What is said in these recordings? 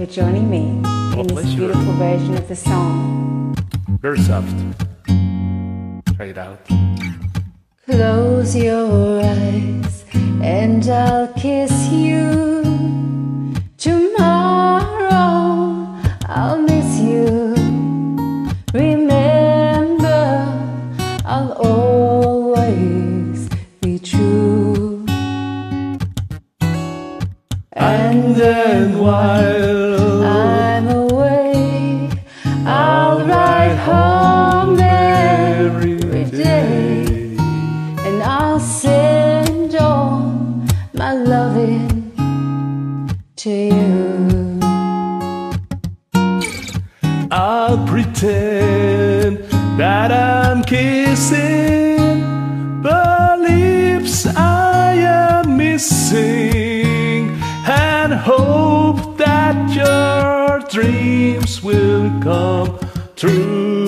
for joining me in this beautiful version of the song. Very soft. Try it out. Close your eyes and I'll kiss you. Tomorrow I'll miss you. Remember, I'll always be true. And then while I'll ride home every day. And I'll send all my loving to you. I'll pretend that I'm kissing the lips I am missing and hope that your dreams will come true.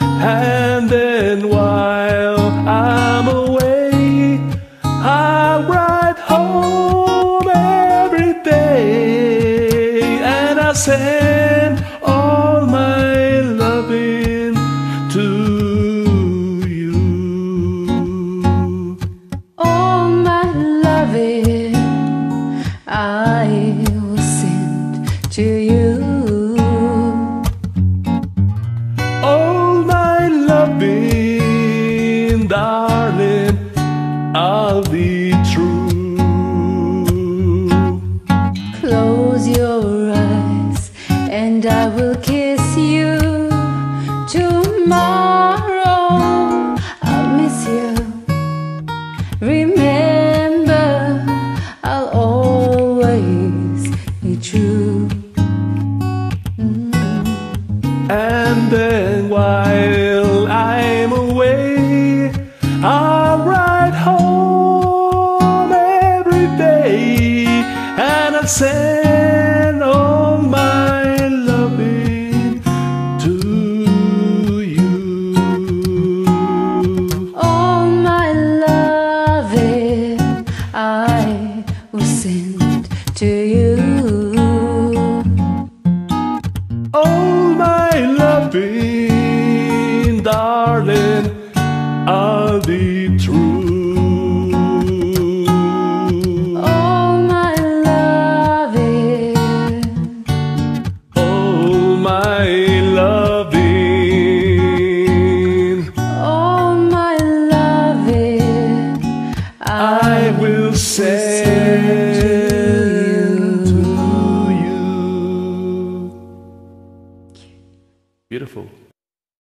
And then while I'm away, I write home every day and I'll send all my loving to you. All my loving I will send to you. Remember, I'll always be true. Mm. And then while I'm away, I'll ride home every day and I'll send darling, I'll be true. All my loving, Oh, my